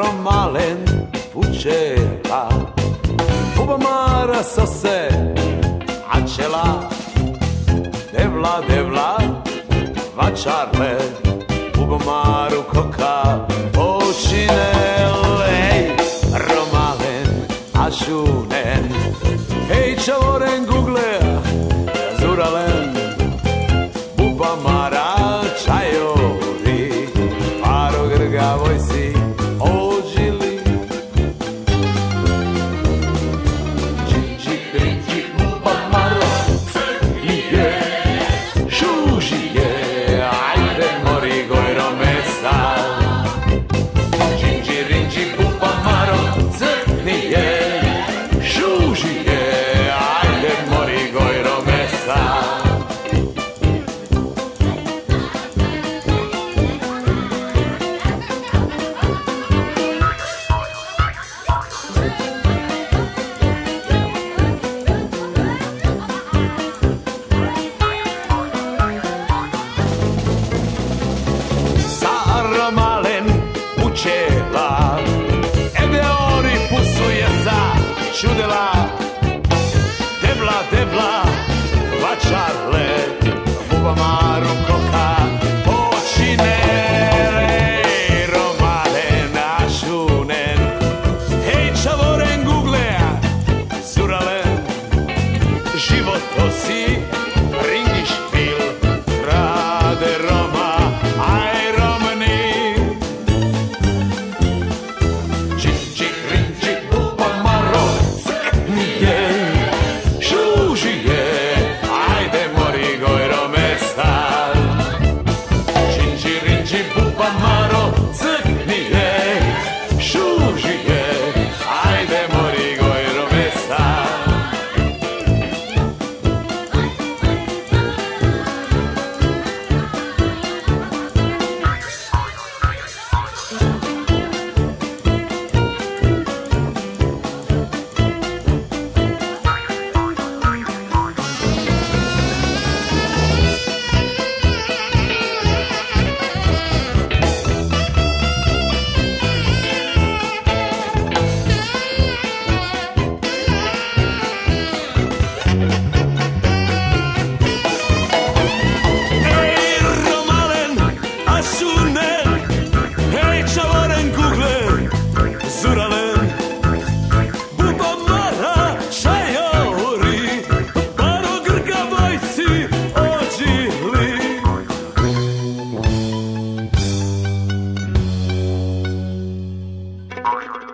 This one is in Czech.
romalen pucela. Bubamara sose acela Devla devla vačarle. Bubamaru koka počinele. Romalen ašunen Hej čavoren učela Ede ori pusuje sa čudela. Debla, debla, vačarle Buba maru koka počinele Romane našunen Hej čavoren googlea Zuralen život to Oh, my God.